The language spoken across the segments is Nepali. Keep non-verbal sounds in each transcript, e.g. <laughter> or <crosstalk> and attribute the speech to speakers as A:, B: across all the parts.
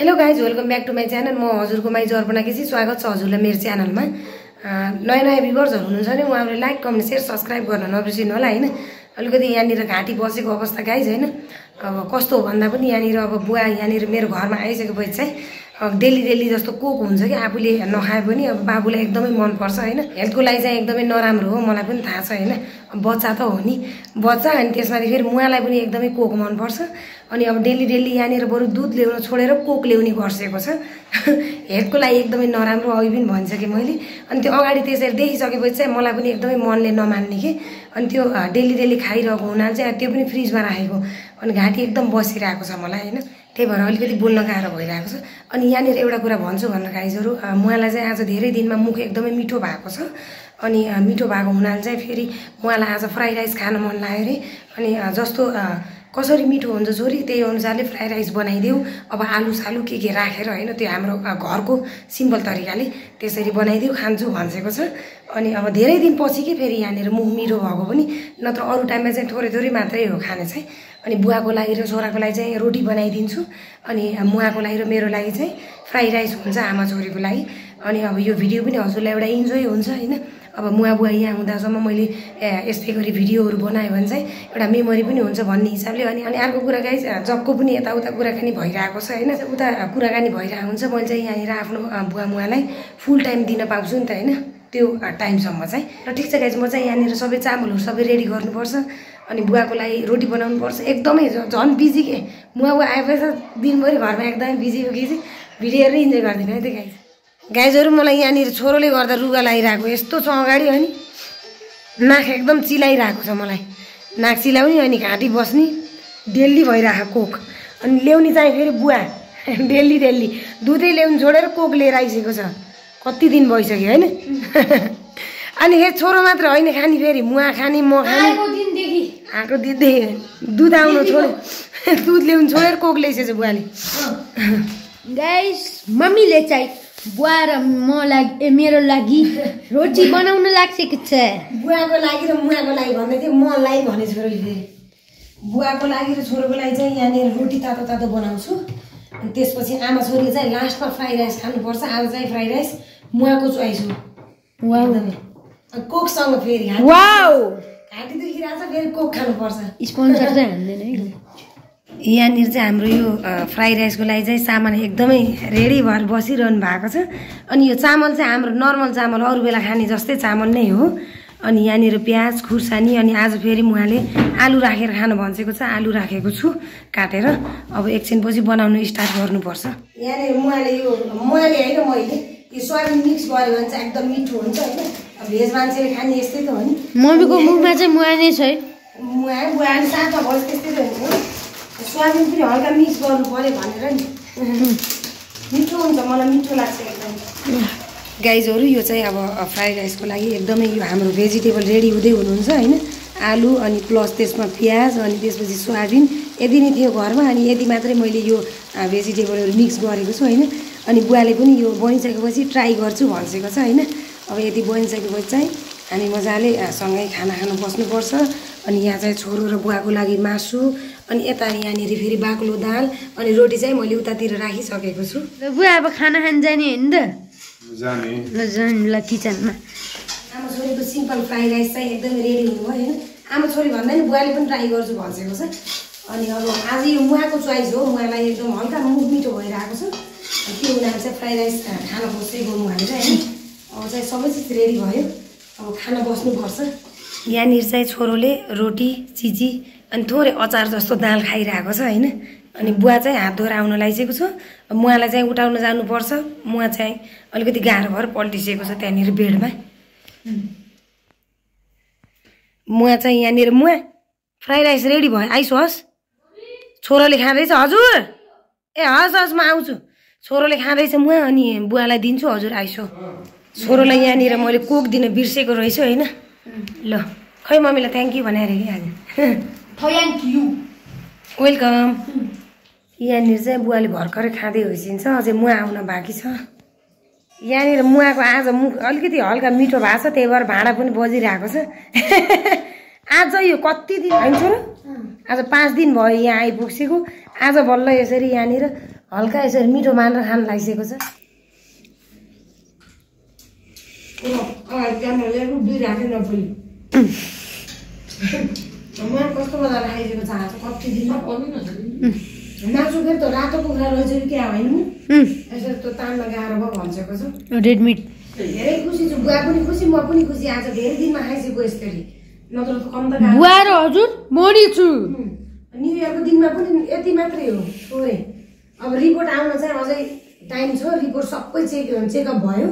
A: Hello guys welcome back to my channel म हजुरको माइजु अर्पणा केसी स्वागत छ हजुरलाई मेरो च्यानलमा। नयाँ नयाँ भ्युवर्सहरू हुनुहुन्छ भने उहाँहरूले लाइक कमेन्ट सेयर सब्सक्राइब गर्न नबिर्सिनु होला होइन? अलिकति यहाँनिर घाँटी बसेको अवस्था गाइज होइन? अब कस्तो हो भन्दा पनि यहाँनिर अब बुवा यहाँनिर मेरो घरमा आइसकेपछि चाहिँ डेली डेली जस्तो कोक हुन्छ कि आफूले नखाए पनि अब बाबुलाई एकदमै मनपर्छ होइन। हेल्थको लागि चाहिँ एकदमै नराम्रो हो मलाई पनि थाहा छ होइन। अब बच्चा त हो नि। बच्चा अनि त्यसमाथि फेरि उहाँलाई पनि एकदमै कोक मनपर्छ। अनि अब डेली डेली यहाँनिर बरु दुध ल्याउन छोडेर कोक ल्याउने गर्सेको छ। <laughs> हेल्थको लागि एकदमै नराम्रो अघि पनि भनिसकेँ मैले। अनि त्यो अगाडि त्यसरी देखिसकेपछि चाहिँ मलाई पनि एकदमै मनले नमान्ने कि। अनि त्यो डेली डेली खाइरहेको हुनाले चाहिँ त्यो पनि फ्रिजमा राखेको। अनि घाँटी एकदम बसिरहेको छ मलाई होइन। त्यही भएर अलिकति बोल्न गाह्रो भइरहेको छ। अनि यहाँनिर एउटा कुरा भन्छु भन्न गाइजहरू उहाँलाई चाहिँ आज धेरै दिनमा मुख एकदमै मिठो भएको छ। अनि मिठो भएको हुनाले चाहिँ फेरि उहाँलाई आज फ्राई राइस खान मन लाग्यो अरे। अनि जस्तो कसरी मिठो हुन्छ छोरी त्यही अनुसारले फ्राई राइस बनाइदेऊ। अब आलु सालु के के राखेर होइन त्यो हाम्रो घरको सिम्पल तरिकाले त्यसरी बनाइदेऊ खान्छु भनिसकेको छ। अनि अब धेरै दिनपछि कि फेरि यहाँनिर मुख मिठो भएको पनि नत्र अरू टाइममा चाहिँ थोरै थोरै मात्रै हो खाने चाहिँ। अनि बुवाको लागि र छोराको लागि चाहिँ रोटी बनाइदिन्छु। अनि मुवाको लागि र मेरो लागि चाहिँ फ्राई राइस हुन्छ आमा छोरीको लागि। अनि अब यो भिडियो पनि हजुरलाई एउटा इन्जोय हुन्छ होइन। अब मुवा बुवा यहाँ हुँदासम्म मैले यस्तै गरी भिडियोहरू बनायो भने चाहिँ एउटा मेमोरी पनि हुन्छ भन्ने हिसाबले। अनि अनि अर्को कुरा गाई जबको पनि यताउता कुराकानी भइरहेको छ होइन। उता कुराकानी भइरहेको हुन्छ मैले चाहिँ यहाँनिर आफ्नो बुवा मुवालाई फुल टाइम दिन पाउँछु नि त होइन। त्यो टाइमसम्म चाहिँ। र ठिक छ गाइज म चाहिँ यहाँनिर सबै चामलहरू सबै रेडी गर्नुपर्छ। अनि बुवाको लागि रोटी बनाउनुपर्छ। एकदमै झन् बिजी के? बुवा आएपछि दिनभरि घरमा एकदमै बिजी हो कि चाहिँ? भिडियो हेरेर इन्जोय गरिदिनु है त गाइज गाइजहरू मलाई यहाँनिर छोरोले गर्दा रुगा लगाइरहेको यस्तो छ अगाडि अनि। नाक एकदम चिलाइरहेको छ मलाई। नाक चिलाउने अनि घाँटी बस्ने डेली भइरहेको कोक। अनि ल्याउने चाहिँ फेरि बुवा। <laughs> डेली डेली दुधै ल्याउनु छोडेर कोक लिएर आइसकेको छ। कति दिन भइसक्यो होइन? अनि फेरि छोरो मात्र होइन खाने फेरि मुवा खाने म खाने।
B: आएको दिनदेखि।
A: दुध आउनु छोड्यो। दुध ल्याउनु छोडेर कोक ल्याइसकेछ बुवाले।
B: गाइस मम्मीले चाहिँ बुवा र म लागि ए, मेरो लागि रोटी बनाउन लागेको छ।
A: बुवाको लागि र मुवाको लागि भन्दै थियो। मलाई भने छोरोले बुवाको लागि र छोरोको लागि चाहिँ यहाँनिर रोटी तातो तातो बनाउँछु। अनि त्यसपछि आमा छोरीले चाहिँ लास्टमा फ्राई राइस खानुपर्छ। आज चाहिँ फ्राई राइस। मुवाको चोइस हो एकदमै कोकसँग फेरि घाँटी दुखिरहेको छ फेरि कोक खानुपर्छ
B: स्पोन्सर चाहिँ हान्दैन है
A: यहाँनिर चाहिँ हाम्रो यो फ्राई राइसको लागि चाहिँ सामान एकदमै रेडी भएर बसिरहनु भएको छ अनि यो चामल चाहिँ हाम्रो नर्मल चामल अरू बेला खाने जस्तै चामल नै हो अनि यहाँनिर प्याज खुर्सानी अनि आज फेरि उहाँले आलु राखेर खानु भनिसकेको छ आलु राखेको छु काटेर अब एकछिनपछि बनाउनु स्टार्ट गर्नुपर्छ यहाँनिर उहाँले यो उहाँले होइन मैले यो सोयाबिन मिक्स गऱ्यो भने चाहिँ एकदम मिठो हुन्छ होइन? अब भेज मान्छेले खाने यस्तै त हो नि।
B: मम्मीको मुखमा चाहिँ मुवा नै छ है।
A: बुवा नि साथमा भयो त्यस्तै त हुन्छ सोयाबिन पनि हल्का मिक्स गर्नु पऱ्यो भनेर नि। मिठो हुन्छ मलाई मिठो लाग्छ एकदम। गाइजहरू यो चाहिँ अब फ्राइड राइसको लागि एकदमै यो हाम्रो भेजिटेबल रेडी हुँदै हुनुहुन्छ होइन? आलु अनि प्लस त्यसमा प्याज अनि त्यसपछि सोयाबिन। यति नै थियो घरमा अनि यति मात्रै मैले यो भेजिटेबलहरू मिक्स गरेको छु होइन? अनि बुवाले पनि यो बनिसकेपछि ट्राई गर्छु भनिसकेको छ होइन? अब यति बनिसकेपछि चाहिँ हामी मजाले सँगै खाना खानु बस्नुपर्छ। अनि यहाँ चाहिँ छोरो र बुवाको लागि मासु अनि यता यहाँनिर फेरि बाक्लो दाल अनि रोटी चाहिँ मैले उतातिर राखिसकेको छु।
B: र बुवा अब खाना खान जाने होइन त?
C: जाने।
B: ल किचनमा।
A: आमा छोरीको सिम्पल फ्राई राइस चाहिँ एकदमै रेडी हुनुभयो होइन? आमा छोरी भन्दा नि बुवाले पनि ट्राई गर्छु भनिसकेको छ। अनि अब आज यो मुवाको चोइस हो मुवालाई एकदम हल्का मुख मिठो भइरहेको छ। त्यो उनीहरू चाहिँ फ्राई राइस खान खोज्दै गरौँ भनेर होइन अब चाहिँ सबै चिज रेडी भयो। अब खान बस्नुपर्छ। यहाँनिर चाहिँ छोरोले रोटी चिजी अनि थोरै अचार जस्तो दाल खाइरहेको छ होइन? अनि बुवा चाहिँ हात धोएर आउन लागिसकेको छु। मुवालाई चाहिँ उठाउन जानुपर्छ। मुवा चाहिँ अलिकति गाह्रो भएर पल्टिसकेको छ त्यहाँनिर बेडमा। मुवा चाहिँ यहाँनिर मुवा फ्राई राइस रेडी भयो। आइस हस् छोरोले खाँदैछ। हजुर। ए हस् हस् म आउँछु। छोरोले खाँदैछ मुवा अनि बुवालाई दिन्छु हजुर आइसो। छोरोलाई यहाँनिर मैले कोक दिन बिर्सेको रहेछु होइन? ल खै मम्मीलाई थ्याङ्क यू भनेर कि आज?
B: थ्याङ्क यू
A: वेलकम यहाँनिर चाहिँ बुवाले भर्खरै खाँदै होइसिन्छ अझै मुवा आउन बाँकी छ। यहाँनिर मुवाको आज मुख अलिकति हल्का मिठो भएको छ त्यही भएर भाँडा पनि बजिरहेको छ। <laughs> आज यो कति दिन होइन छोरो आज पाँच दिन भयो यहाँ आइपुग्सेको आज बल्ल यसरी यहाँनिर हल्का यसरी मिठो मानेर खान लागिसकेको छ। कस्तो मजाले खाइदिएको छ कति दिनमा? मासु फेरि त रातो कुखुरा रहेछ कि क्या होइन? यसरी त्यो तानमा गाह्रो भयो भनिसकेको छ।
B: Red meat.
A: धेरै खुसी छु बुवा पनि खुसी म पनि खुसी आज धेरै दिनमा खाइसकेको यसरी। नत्र त कम त
B: बुवा र हजुर छु।
A: न्यु इयरको दिनमा पनि यति मात्रै हो थोरै अब रिपोर्ट आउन चाहिँ अझै टाइम छ। रिपोर्ट सबै चेक चेकअप भयो।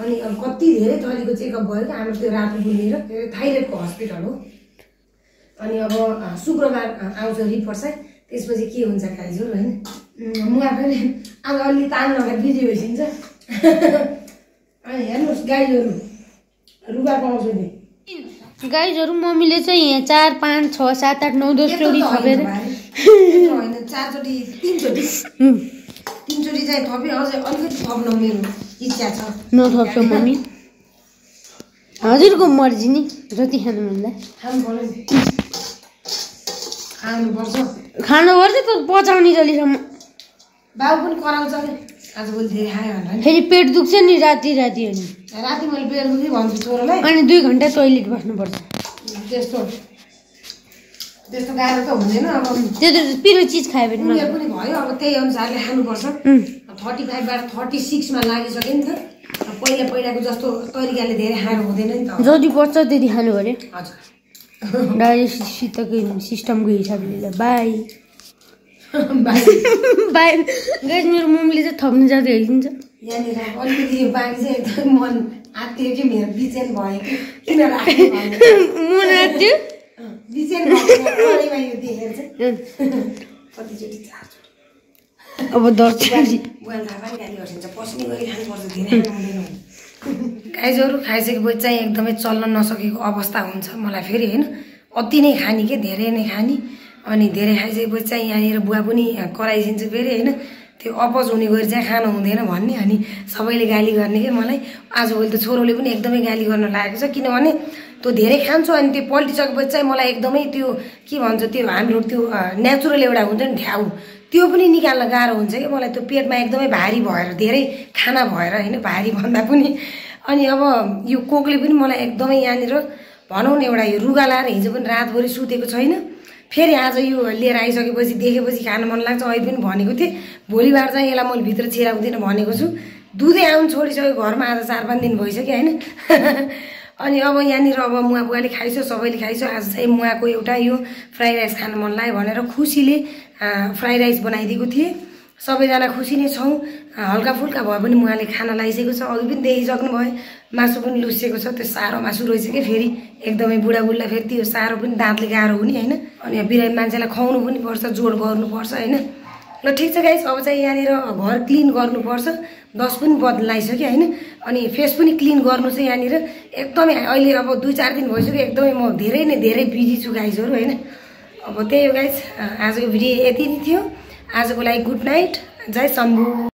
A: अनि अब कति धेरै थरीको चेकअप भयो कि हाम्रो त्यो रातो बुनेर त्यो थाइरोइडको हस्पिटल हो। अनि अब शुक्रबार आउँछ रिपोर्ट चाहिँ। त्यसपछि के हुन्छ काइजोर होइन? म फेरि आज अलि तान लगाएर बिजी भइसिन्छ <laughs> अनि हेर्नुहोस् गाईहरू रुगा पाउँछु नि।
B: गाइजहरू मम्मीले चाहिँ यहाँ चार पाँच छ सात आठ नौ दस थपेर
A: होइन चारचोटि तिनचोटि। तिनचोटि चाहिँ थपे अझै अलिकति थप्न मेरो इच्छा छ।
B: नथप्छ मम्मी। हजुरको मर्जी नि जति खानु मन लाग्यो
A: खानु पर्यो खानुपर्छ
B: खानु पर्छ त पचाउने जतिसम्म।
A: बाबु पनि कराउँछ नि। आजभोलि धेरै खायो भनेर
B: फेरि पेट दुख्छ नि राति राति अनि।
A: राति मैले बेर दुखी भन्छु छोरोलाई।
B: अनि दुई घन्टा टोइलेट बस्नुपर्छ।
A: त्यस्तो। त्यस्तो गाह्रो त हुँदैन अब।
B: त्यो त पिरो चिज खायो भने
A: उमेर पनि भयो अब त्यही अनुसारले खानुपर्छ। थर्टी फाइभबाट थर्टी सिक्समा लागिसक्यो नि त। पहिला पहिलाको जस्तो तरिकाले धेरै खाएर हुँदैन नि त।
B: जति पर्छ त्यति खानु पऱ्यो।
A: हजुर।
B: डाइजेस्टिसको सिस्टमको हिसाबले बाई। <laughs>
A: बाई।
B: गाइस मेरो मम्मीले चाहिँ थप्नु जाँदै हेरिदिन्छ
A: यहाँनिर अलिकति यो बानी चाहिँ एकदम मन आत्तियो कि मेरो बिचेन भयो कि? किन <laughs> राख्नु
B: अब
A: गाइजहरू खाइसकेपछि चाहिँ एकदमै चल्न नसकेको अवस्था हुन्छ मलाई फेरि होइन? अति नै खाने के? धेरै नै खाने। अनि धेरै खाइसकेपछि चाहिँ यहाँनिर बुवा पनि कराइदिन्छु फेरि होइन? त्यो अपच हुने गरी चाहिँ खानु हुँदैन भन्ने। अनि सबैले गाली गर्ने के? मलाई आजभोलि त छोरोले पनि एकदमै गाली गर्न लागेको छ। किनभने त्यो धेरै खान्छु अनि त्यो पल्टिसकेपछि चाहिँ मलाई एकदमै त्यो के भन्छ त्यो हाम्रो त्यो नेचुरल एउटा हुन्छ नि ठ्याउ त्यो पनि निकाल्न गाह्रो हुन्छ कि मलाई त्यो पेटमा एकदमै भारी भएर धेरै खाना भएर होइन भारी भन्दा पनि। अनि अब यो कोकले पनि मलाई एकदमै यहाँनिर भनौँ न एउटा यो रुगा लाएर हिजो पनि रातभरि सुतेको छैन। फेरि आज यो लिएर आइसकेपछि देखेपछि खान मन लाग्छ। अहिले पनि भनेको थिएँ। भोलिबार चाहिँ यसलाई मैले भित्र छिराउँदिनँ भनेको छु। दुधै आउनु छोडिसक्यो। घरमा आज चार पाँच दिन भइसक्यो होइन। <laughs> अनि अब यहाँनिर अब मुवा बुवाले खाइसो सबैले खाइसो आज चाहिँ मुवाको एउटा यो फ्राई राइस खान मन लाग्यो भनेर खुसीले फ्राई राइस बनाइदिएको थिएँ। सबैजना खुसी नै छौँ। हल्का फुल्का भए पनि मुवाले खाना लगाइसकेको छ। अघि पनि देखिसक्नु भयो मासु पनि लुसिएको छ। त्यो साह्रो मासु रहेछ कि फेरि एकदमै बुढाबुढीलाई फेरि त्यो साह्रो पनि दाँतले गाह्रो हुने होइन? अनि बिरामी मान्छेलाई खुवाउनु पनि पर्छ जोड गर्नुपर्छ होइन? ल ठिक छ गाइस अब चाहिँ यहाँनिर घर क्लिन गर्नुपर्छ। दस पनि बदलाइसक्यो होइन? अनि फेस पनि क्लिन गर्नु चाहिँ यहाँनिर एकदमै अहिले अब दुई चार दिन भइसक्यो एकदमै म धेरै नै धेरै बिजी छु गाइजहरू होइन? अब त्यही हो गाइस आजको भिडियो यति नै थियो। आजको लागि गुड नाइट जय शम्भु।